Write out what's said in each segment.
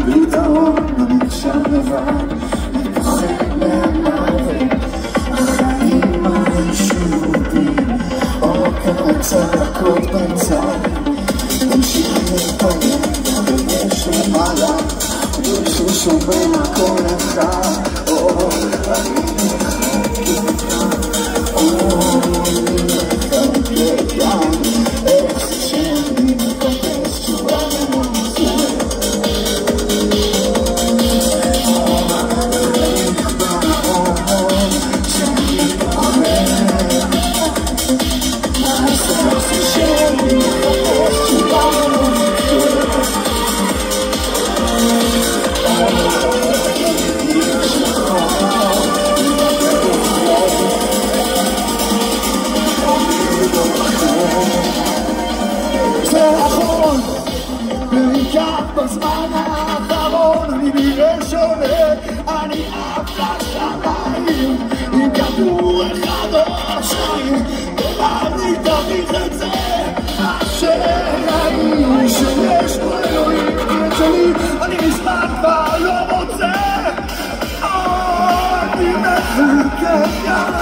פתאום אני עכשיו לבד, מפחד מהמוות, החיים הישובים, או כצעקות בצד, תמשיך להתפלל, ויש למעלה, מישהו שומע כל אחד, או אני בזמן Ani abstrahowani I gadu echado Shai Ani tami chce Asher Ani Sheyesh bo Elohim Sheli Ani mishmat ba Lo motze Ani mechukeh Yara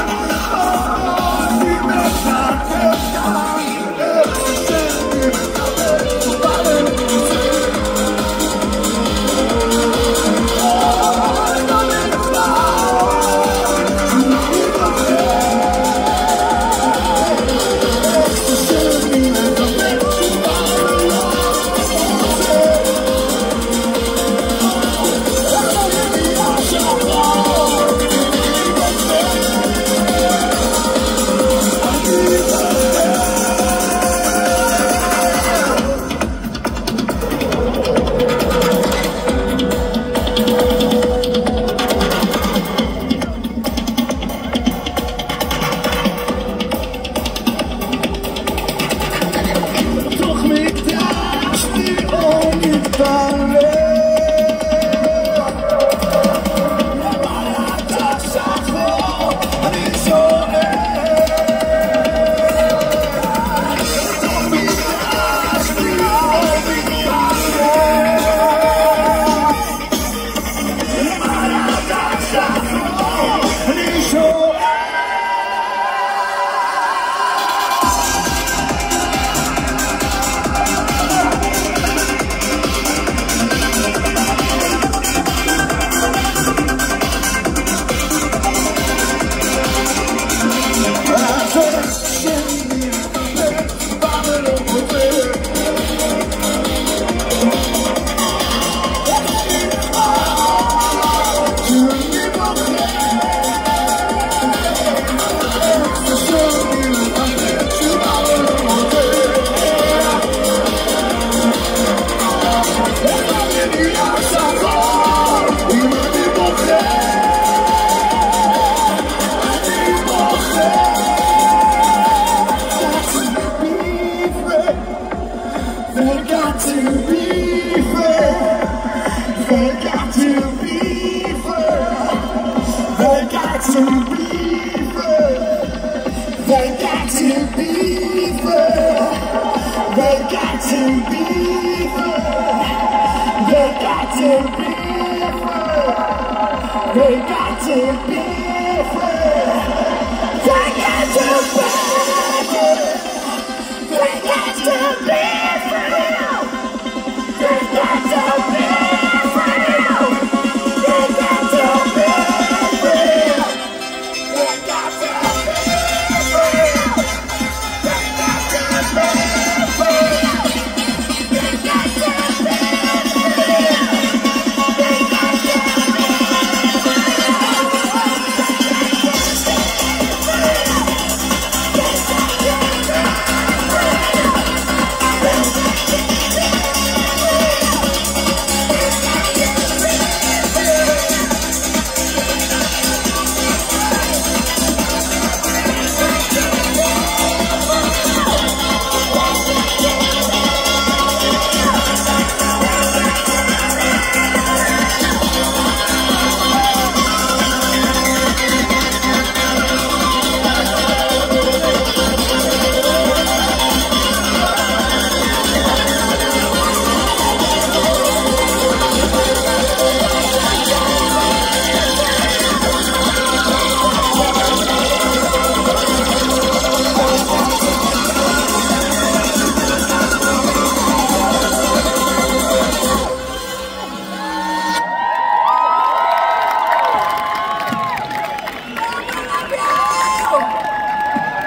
far to be. They got to be. They got to be free.